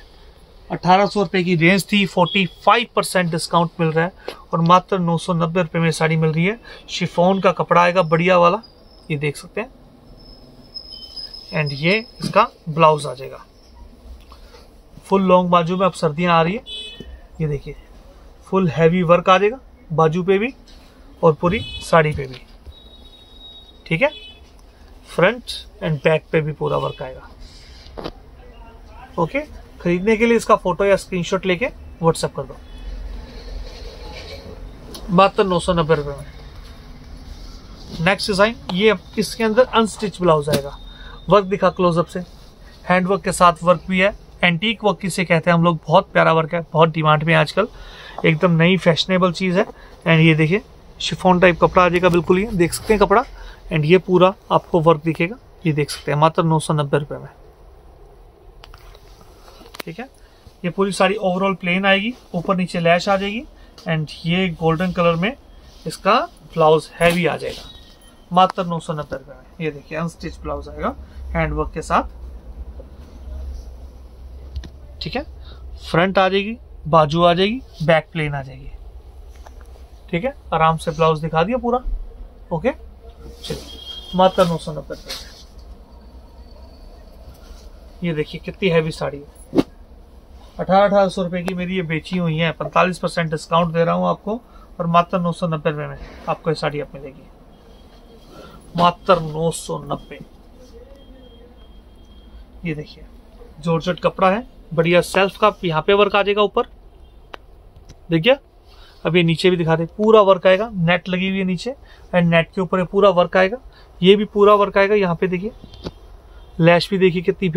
अठारह सौ रुपये की रेंज थी फोर्टी फाइव परसेंट डिस्काउंट मिल रहा है और मात्र नौ सौ नब्बे रुपये में साड़ी मिल रही है। शिफोन का कपड़ा आएगा, बढ़िया वाला, ये देख सकते हैं। एंड ये इसका ब्लाउज आ जाएगा। फुल लॉन्ग बाजू में अब सर्दियाँ आ रही है। ये देखिए फुल हैवी वर्क आ जाएगा, बाजू पे भी और पूरी साड़ी पे भी। ठीक है? फ्रंट एंड बैक पे भी पूरा वर्क आएगा। ओके? खरीदने के लिए इसका फ़ोटो या स्क्रीनशॉट लेके व्हाट्सएप कर दो। मात्र नौ सौ नब्बे रुपए में। नेक्स्ट डिज़ाइन ये इसके अंदर अनस्टिच ब्लाउज आएगा। वर्क दिखा क्लोजअप से। हैंड वर्क के साथ वर्क भी है। एंटीक वर्क किसे कहते हैं हम लोग? बहुत प्यारा वर्क है। बहुत डिमांड में आजकल। एकदम नई फैशनेबल चीज़ है। एंड ये देखिए शिफोन टाइप कपड़ा आ जाएगा। बिल्कुल ये देख सकते हैं कपड़ा। एंड ये पूरा आपको वर्क दिखेगा। ये देख सकते हैं। मात्र नौ सौ नब्बे रुपये में। ठीक है? ये पूरी साड़ी ओवरऑल प्लेन आएगी, ऊपर नीचे लैश आ जाएगी एंड ये गोल्डन कलर में इसका ब्लाउज हैवी आ जाएगा। मात्र नौ सौ नब्बे रुपए में ये देखिए अनस्टिच ब्लाउज आएगा हैंडवर्क के साथ। ठीक है? फ्रंट आ जाएगी, बाजू आ जाएगी बैक प्लेन आ जाएगी। ठीक है? आराम से ब्लाउज दिखा दिया पूरा। ओके चलिए मात्र नौ सौ नब्बे रुपए ये देखिए, कितनी हैवी साड़ी है। अठारह अठारह सौ रुपए की मेरी ये बेची हुई है। पैंतालीस परसेंट डिस्काउंट दे रहा हूँ आपको और मात्र नौ सौ नब्बे रुपए में आपको ये साड़ी आप मिलेगी मात्र नौ सौ नब्बे। ये देखिए, जॉर्जेट कपड़ा है, बढ़िया सेल्फ का, यहाँ पे वर्क आ जाएगा ऊपर। देखिए, अब ये नीचे भी दिखा दे, पूरा वर्क आएगा नेट लगी हुई है नीचे एंड नेट के ऊपर पूरा वर्क आएगा। ये भी पूरा वर्क आएगा, यहाँ पे देखिए। लैश भी देखिए कितनी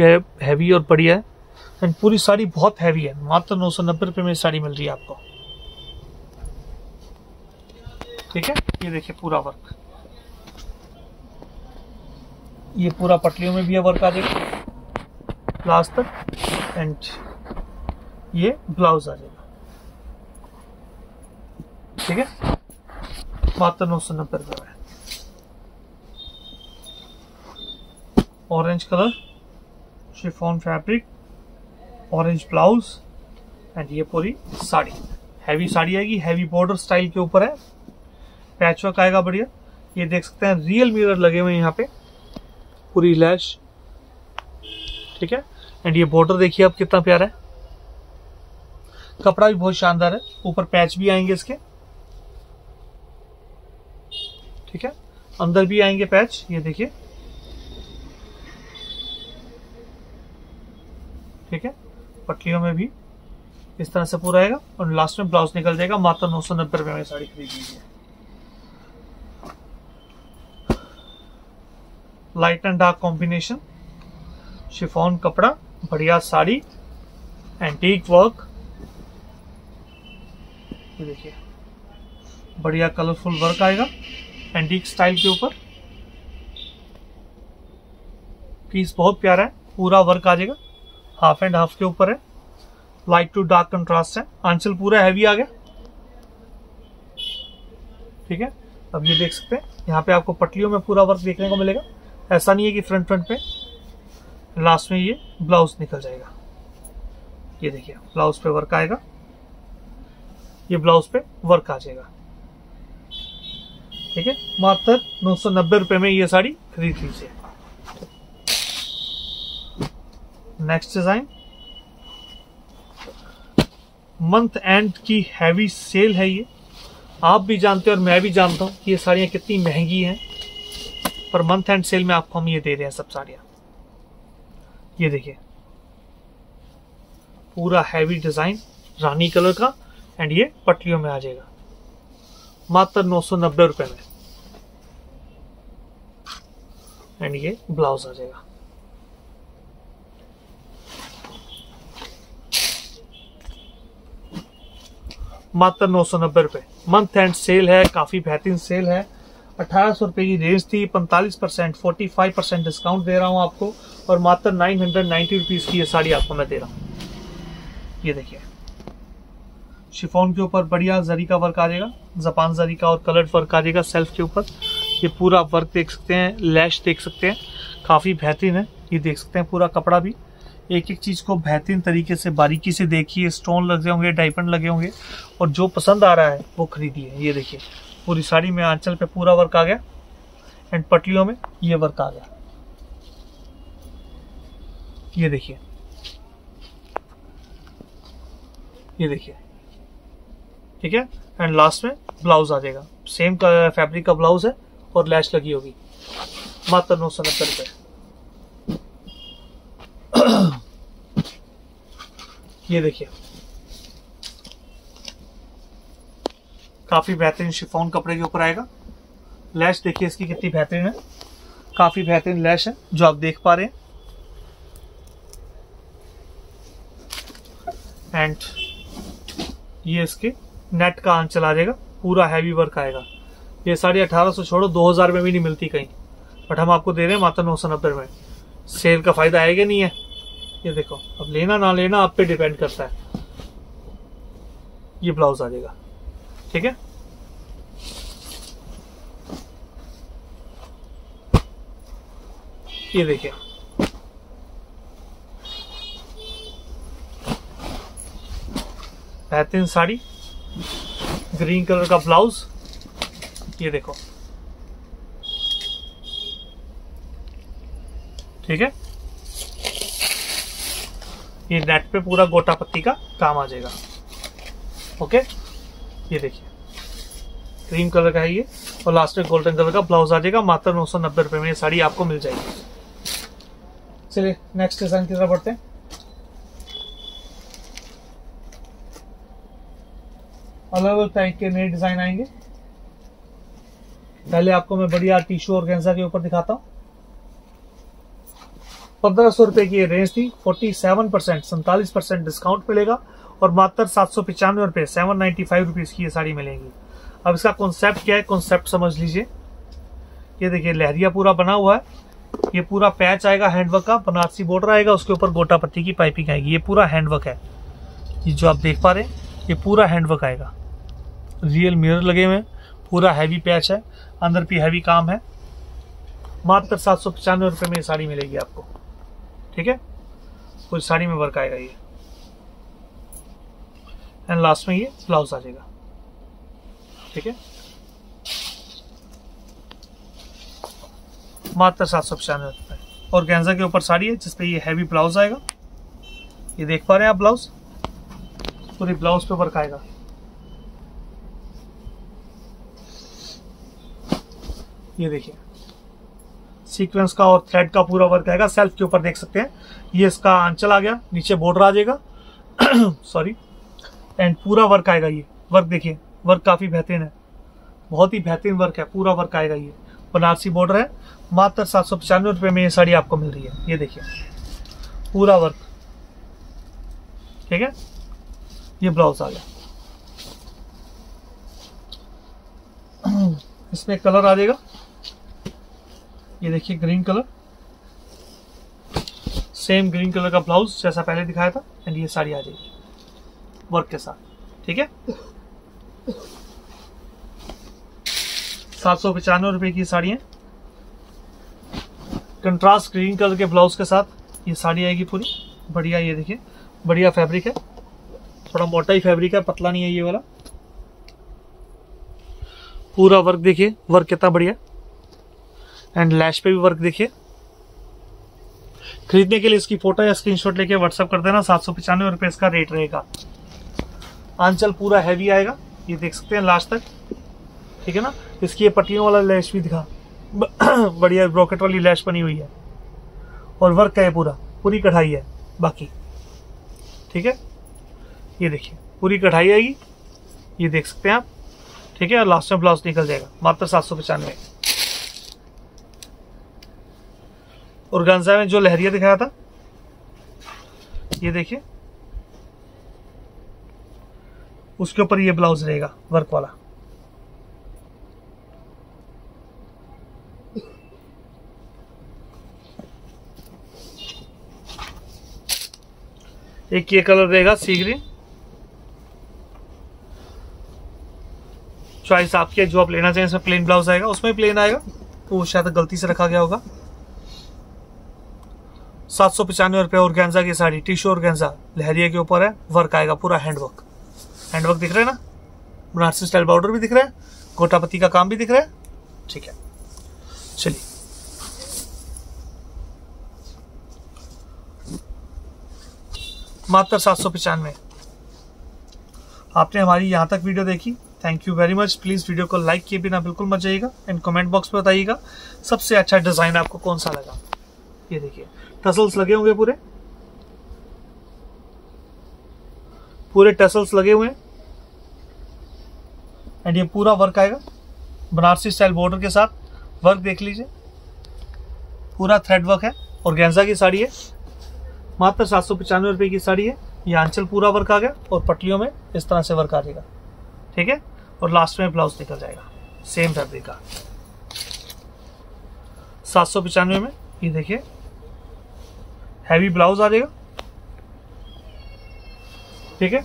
हैवी और बढ़िया है। एंड पूरी साड़ी बहुत हैवी है। मात्र नौ सौ नब्बे रुपये में साड़ी मिल रही है आपको। ठीक है? ये देखिए पूरा वर्क ये पूरा पटलियों में भी है वर्क आ जाएगा लास्ट तक। एंड ये ब्लाउज आ जाएगा। ठीक है? मात्र नौ सौ नब्बे रुपये में। Orange colour chiffon fabric orange blouse and ये पूरी साड़ी। हैवी साड़ी आएगी हैवी बॉर्डर स्टाइल के ऊपर है। पैचवर्क आएगा बढ़िया। ये देख सकते हैं रियल मिरर लगे हुए यहाँ पे। पूरी लैश ठीक है? एंड ये बॉर्डर देखिए आप कितना प्यारा है। कपड़ा भी बहुत शानदार है। ऊपर पैच भी आएँगे इसके। ठीक है? अंदर भी आएँगे पैच ये देखिए। ठीक है? पटलियों में भी इस तरह से पूरा आएगा और लास्ट में ब्लाउज निकल जाएगा, मात्र नौ सौ नब्बे रुपए में साड़ी खरीद लीजिए light and dark combination chiffon कपड़ा, बढ़िया साड़ी एंटीक वर्क ये देखिए, बढ़िया कलरफुल वर्क आएगा एंटीक स्टाइल के ऊपर। पीस बहुत प्यारा है, पूरा वर्क आ जाएगा। हाफ़ एंड हाफ़ के ऊपर है। लाइट टू डार्क कंट्रास्ट है। आंचल पूरा हैवी आ गया। ठीक है? अब ये देख सकते हैं। यहाँ पे आपको पटलियों में पूरा वर्क देखने को मिलेगा। ऐसा नहीं है कि फ्रंट फ्रंट पे। लास्ट में ये ब्लाउज निकल जाएगा। ये देखिए ब्लाउज पे वर्क आएगा। ये ब्लाउज पे वर्क आ जाएगा। ठीक है? मात्र नौ सौ नब्बे रुपए में ये साड़ी खरीद लीजिए। नेक्स्ट डिज़ाइन मंथ एंड की हैवी सेल है ये। आप भी जानते हैं और मैं भी जानता हूँ कि ये साड़ियाँ कितनी महँगी हैं। पर मंथ एंड सेल में आपको हम ये दे रहे हैं सब साड़ियाँ। ये देखिए। पूरा हैवी डिज़ाइन रानी कलर का एंड ये पटलियों में आ जाएगा। मात्र नौ सौ नब्बे रुपए में। एंड ये ब्लाउज आ जाएगा। मात्र नौ सौ नब्बे रुपए। मंथ एंड सेल है, काफ़ी बेहतरीन सेल है। अठारह सौ रुपए की रेंज थी, पैंतालीस percent forty five percent discount दे रहा हूँ आपको और मात्र नाइन हंड्रेड नाइन्टी रुपीज़ की ये साड़ी आपको मैं दे रहा हूँ। ये देखिए। शिफोन के ऊपर बढ़िया जरी का वर्क आ जाएगा, जापान जरी का और कलर्ड वर्क आ जाएगा सेल्फ के ऊपर। ये पूरा वर्क देख सकते हैं लैश देख सकते हैं, काफ़ी बेहतरीन है। ये देख सकते हैं पूरा कपड़ा भी। एक एक चीज़ को बेहतरीन तरीके से, बारीकी से देखिए, स्टोन लगे होंगे डायमंड लगे होंगे, और जो पसंद आ रहा है, वो खरीदिए। ये देखिए, पूरी साड़ी में आंचल पे पूरा वर्क आ गया, एंड पटलियों में ये वर्क आ गया। ये देखिए ये देखिए, ठीक है? एंड लास्ट में ब्लाउज आ जाएगा। सेम फैब्रिक का ब्लाउज है, और लैश लगी होगी। मात्र नौ सौ नब्बे रुपए। ये देखिए। काफ़ी बेहतरीन शिफॉन कपड़े के ऊपर आएगा। लैश देखिए इसकी कितनी बेहतरीन है। काफ़ी बेहतरीन लैश है, जो आप देख पा रहे हैं। एंड ये इसके नेट का आंचल आ जाएगा पूरा हैवी वर्क आएगा। ये साड़ी अठारह सौ छोड़ो, दो हज़ार में भी नहीं मिलती कहीं। बट हम आपको दे रहे हैं मात्र नौ सौ नब्बे में। सेल का फ़ायदा है कि नहीं है? ये देखो, अब लेना ना लेना आप पे डिपेंड करता है। ये ब्लाउज आ जाएगा। ठीक है? ये देखिए। बेहतरीन साड़ी। ग्रीन कलर का ब्लाउज ये देखो। ठीक है? ये नेट पे पूरा गोटा पत्ती का काम आ जाएगा। ओके ये देखिए। क्रीम कलर का है ये और लास्ट में गोल्डन कलर का ब्लाउज आ जाएगा। मात्र नौ सौ नब्बे रुपए में ये साड़ी आपको मिल जाएगी। चलिए नेक्स्ट डिज़ाइन की तरफ़ बढ़ते हैं। अलग अलग टाइप के नए डिज़ाइन आएँगे। पहले आपको मैं बढ़िया टीशू और गेंजा के ऊपर दिखाता हूँ। पंद्रह सौ रुपए की ये रेंज थी फोर्टी सेवन परसेंट सैंतालीस परसेंट डिस्काउंट मिलेगा और मात्र सात सौ पिचानवे रुपए सेवन नाइन्टी फाइव रुपीज़ की ये साड़ी मिलेगी। अब इसका कॉन्सेप्ट क्या है? कॉन्सेप्ट समझ लीजिए। ये देखिए, लहरिया पूरा बना हुआ है। ये पूरा पैच आएगा हैंडवर्क का, बनारसी बॉर्डर आएगा, उसके ऊपर गोटा पत्ती की पाइपिंग आएगी। ये पूरा हैंडवर्क है। ये जो आप देख पा रहे हैं, ये पूरा हैंडवर्क आएगा। रियल मिरर लगे हुए हैं। पूरा हैवी पैच है। अंदर भी हैवी काम है। मात्र सात सौ पचानवे रुपये में ये साड़ी मिलेगी आपको। ठीक है? कुछ साड़ी में वर्क आएगा ये। एंड लास्ट में ये ब्लाउज आ जाएगा। ठीक है? मात्र सात सौ पचानवे रुपये और गेंजा के ऊपर साड़ी है जिसपे ये हैवी ब्लाउज आएगा। ये देख पा रहे हैं आप ब्लाउज पूरी ब्लाउज पे वर्क आएगा। ये देखिए। सीक्वेंस का और थ्रेड का पूरा वर्क आएगा सेल्फ के ऊपर देख सकते हैं। ये इसका आंचल आ गया। नीचे बॉर्डर आ जाएगा सॉरी एंड पूरा वर्क आएगा ये। वर्क देखिए। वर्क काफ़ी बेहतरीन है। बहुत ही बेहतरीन वर्क है। पूरा वर्क आएगा ये। बनारसी बॉर्डर है मात्र सात सौ पचानवे रुपये में ये साड़ी आपको मिल रही है। ये देखिए। पूरा वर्क ठीक है? ये ब्लाउज आ गया। इसमें कलर आ जाएगा। ये देखिए green colour same green colour का ब्लाउज जैसा पहले दिखाया था एंड ये साड़ी आ जाएगी. वर्क के साथ, ठीक है? सात सौ पचानवे रुपए की साड़ी है. कंट्रास्ट ग्रीन कलर के ब्लाउज के साथ ये साड़ी आएगी पूरी. बढ़िया, ये देखिए, बढ़िया फैब्रिक है. थोड़ा मोटा ही फैब्रिक है, पतला नहीं है ये वाला. पूरा वर्क देखिए वर्क कितना बढ़िया एंड लैश पे भी वर्क देखिए। खरीदने के लिए इसकी फ़ोटो या स्क्रीनशॉट लेके व्हाट्सअप कर देना, सात सौ पचानवे रुपए इसका रेट रहेगा। आंचल पूरा हैवी आएगा, ये देख सकते हैं लास्ट तक। ठीक है ना? इसकी ये पट्टियों वाला लैश भी दिखा। बढ़िया ब्रॉकेट वाली लैश बनी हुई है। और वर्क है पूरा, पूरी कढ़ाई है, बाकी। ठीक है? ये देखिए, पूरी कढ़ाई आएगी। ये देख सकते हैं आप। ठीक है? और लास्ट में ब्लाउज निकल जाएगा, मात्र सात सौ पचानवे। और गंजा में जो लहरिया दिखाया था, ये देखिए। उसके ऊपर ये ब्लाउज रहेगा, वर्क वाला। एक ये कलर रहेगा सी ग्रीन। चॉइस आपकी जो आप लेना चाहिए इसमें प्लेन ब्लाउज आएगा। उसमें प्लेन आएगा तो वो शायद गलती से रखा गया होगा। सात सौ पचानवे रुपये और गेंजा की साड़ी, टिश्यू और गेंजा। लहरिया के ऊपर है वर्क आएगा पूरा हैंडवर्क हैंडवर्क दिख रहा है ना? बनारसी स्टाइल बॉर्डर भी दिख रहा है गोटापति का काम भी दिख रहा है। ठीक है। चलिए। मात्र सात सौ पचानवे। आपने हमारी यहाँ तक वीडियो देखी। Thank you very much please video को लाइक किए बिना बिल्कुल मत जाइएगा। एंड कमेंट बॉक्स में बताइएगा, सबसे अच्छा डिज़ाइन आपको कौन सा लगा? ये देखिए। टसल्स लगे होंगे पूरे? पूरे टसल्स लगे हुए हैं। एंड ये पूरा वर्क आएगा? बनारसी स्टाइल बॉर्डर के साथ। वर्क देख लीजिए। पूरा थ्रेड वर्क है। और गेंजा की साड़ी है। मात्र सात सौ पचानवे रुपये की साड़ी है। ये आंचल पूरा वर्क आ गया। और पटलियों में इस तरह से वर्क आ जाएगा। ठीक है? और लास्ट में ब्लाउज निकल जाएगा। सेम फैब्रिक का। सात सौ पचानवे में। ये देखिए। हैवी ब्लाउज आ जाएगा। ठीक है?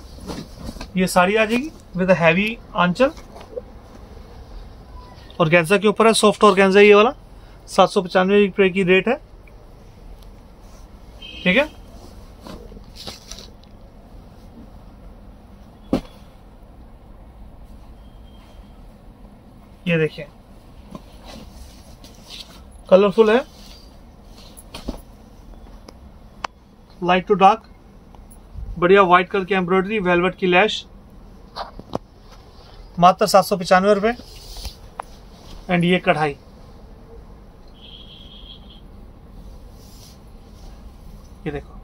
ये साड़ी आ जाएगी विद हैवी आंचल। और गैंजा के ऊपर है सॉफ्ट और गैंजा, ये वाला। सात सौ पचानवे रुपए की रेट है। ठीक है? ये देखिए। कलरफुल है। लाइट टू डार्क बढ़िया व्हाइट कलर की एम्ब्रॉयडरी वेलवेट की लैश मात्र सात सौ पचानवे रुपये एंड ये कढ़ाई। ये देखो।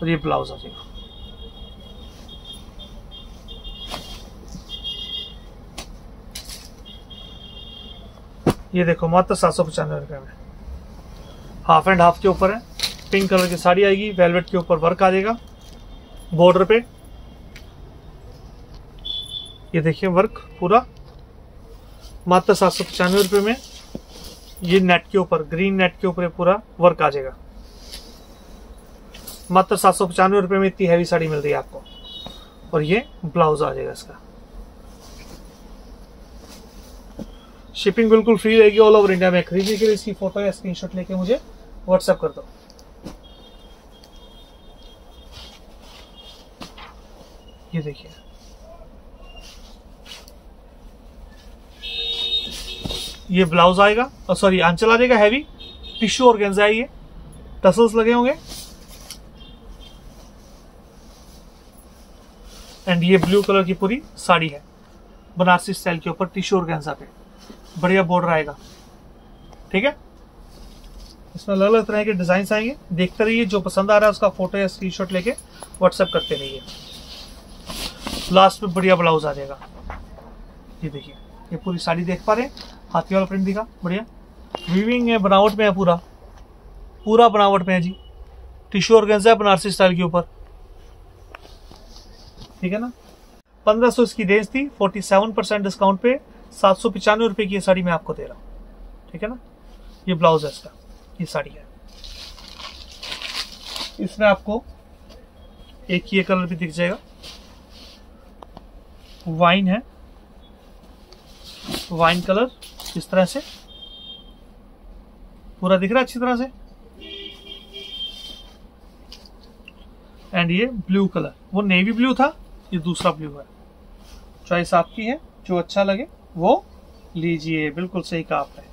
और ये ब्लाउज आ जाएगा। ये देखो, मात्र सात सौ पचानवे रुपये में। हाफ़ एंड हाफ़ के ऊपर है। पिंक कलर की साड़ी आएगी वेलवेट के ऊपर वर्क आ जाएगा। बॉर्डर पे। ये देखिए वर्क पूरा। मात्र सात सौ पचानवे रुपये में ये नेट के ऊपर ग्रीन नेट के ऊपर पूरा वर्क आ जाएगा। मात्र सात सौ पचानवे रुपये में इतनी हैवी साड़ी मिल रही है आपको। और ये ब्लाउज आ जाएगा इसका। शिपिंग बिल्कुल फ्री रहेगी ऑल ओवर इंडिया में। खरीदने के लिए इसकी फ़ोटो या स्क्रीनशॉट लेके मुझे व्हाट्सएप कर दो। ये देखिए। ये ब्लाउज आएगा और सॉरी आंचल आ जाएगा हैवी टिश्यू और गेंजा ये। टसल्स लगे होंगे। एंड ये ब्लू कलर की पूरी साड़ी है। बनारसी स्टाइल के ऊपर टिश्यू और गेंजा पे। बढ़िया बॉर्डर आएगा। ठीक है? इसमें अलग अलग तरह के डिज़ाइन आएँगे। देखते रहिए, जो पसंद आ रहा है उसका फ़ोटो या स्क्रीनशॉट लेके व्हाट्सएप करते रहिए। लास्ट में बढ़िया ब्लाउज आ जाएगा। ये देखिए, ये पूरी साड़ी देख पा रहे हैं। हाथी वाला प्रिंट दिखा, बढ़िया। वीविंग है, बनावट में है पूरा। पूरा बनावट में है जी। टिश्यू और है बनारसी स्टाइल के ऊपर। ठीक है ना? पंद्रह सौ इसकी रेंज थी फोर्टी सेवन परसेंट डिस्काउंट पे, सात सौ पचानवे रुपये की ये साड़ी मैं आपको दे रहा हूँ। ठीक है ना? ये ब्लाउज है इसका, ये साड़ी है। इसमें आपको एक ही कलर भी दिख जाएगा। वाइन है। वाइन कलर इस तरह से? पूरा दिख रहा है अच्छी तरह से? एंड ये ब्लू कलर वो नेवी ब्लू था, ये दूसरा ब्लू है। चॉइस आपकी है, जो अच्छा लगे, वो लीजिए। बिल्कुल सही कहा आपने।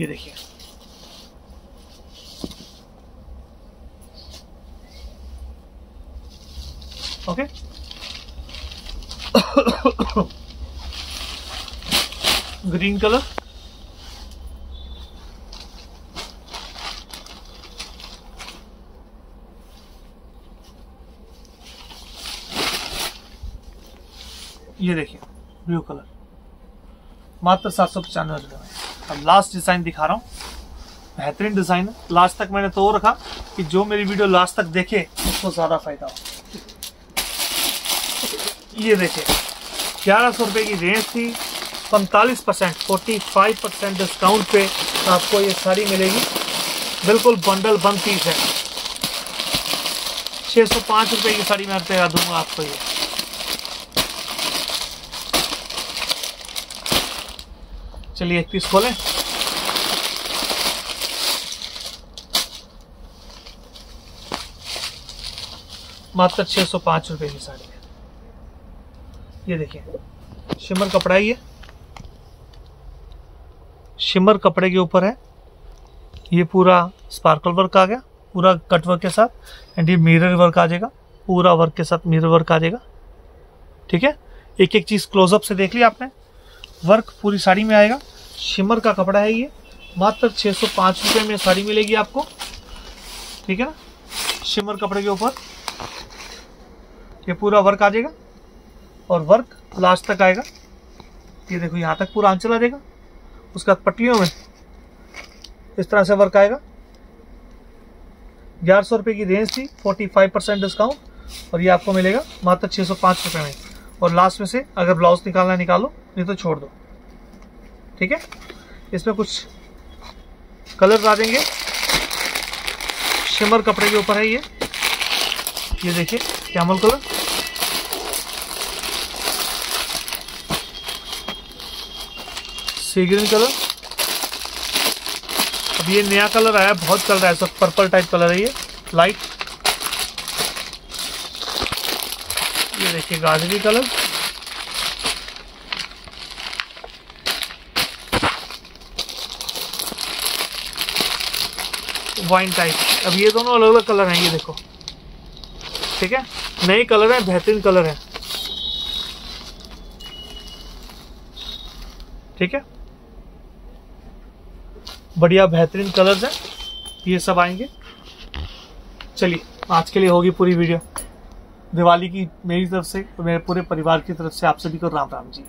ये देखिए। Okay green colour? ये देखिए ब्लू कलर मात्र सात सौ पचानवे रुपये में। अब लास्ट डिज़ाइन दिखा रहा हूँ। बेहतरीन डिज़ाइन है। लास्ट तक मैंने तो रखा कि जो मेरी वीडियो लास्ट तक देखे, उसको ज़्यादा फ़ायदा हो। ये देखिए ग्यारह सौ रुपये की रेंज थी, पैंतालीस percent forty five percent discount पे आपको ये साड़ी मिलेगी। बिल्कुल बंडल बंद पीस है। छः सौ पाँच रुपये की साड़ी मैं रुपये दूँगा आपको ये। चलिए एक पीस खोलें। मात्र छः सौ पाँच रुपये की साड़ी है। ये देखिए, शिमर कपड़ा है ये। शिमर कपड़े के ऊपर है। ये पूरा स्पार्कल वर्क आ गया, पूरा कट वर्क के साथ। एंड ये मिरर वर्क आ जाएगा, पूरा वर्क के साथ मिरर वर्क आ जाएगा। ठीक है? एक एक चीज़ क्लोजअप से देख लिया आपने। वर्क पूरी साड़ी में आएगा। शिमर का कपड़ा है ये। मात्र छह सौ पाँच रुपए में साड़ी मिलेगी आपको। ठीक है ना? शिमर कपड़े के ऊपर। ये पूरा वर्क आ जाएगा। और वर्क लास्ट तक आएगा। ये देखो, यहाँ तक पूरा आंचल आ जाएगा उसके बाद पट्टियों में इस तरह से वर्क आएगा। ग्यारह सौ रुपये की रेंज थी फोर्टी फाइव परसेंट डिस्काउंट और ये आपको मिलेगा मात्र छः सौ पाँच रुपये में। और लास्ट में से अगर ब्लाउज निकालना निकालो, नहीं तो छोड़ दो। ठीक है? इसमें कुछ कलर आ देंगे शिमर कपड़े के ऊपर है ये। ये देखिए camel colour sea green colour अब ये नया कलर आया, बहुत चल रहा है, सब पर्पल टाइप कलर है ये लाइट ये देखिए गाजरी कलर वाइन टाइप अब ये दोनों अलग अलग कलर हैं, ये देखो. ठीक है? नए कलर है, बेहतरीन कलर है. ठीक है? बढ़िया बेहतरीन कलर्स हैं। ये सब आएँगे। चलिए, आज के लिए होगी पूरी वीडियो। दिवाली की मेरी तरफ़ से, मेरे पूरे परिवार की तरफ़ से आप सभी को राम राम जी।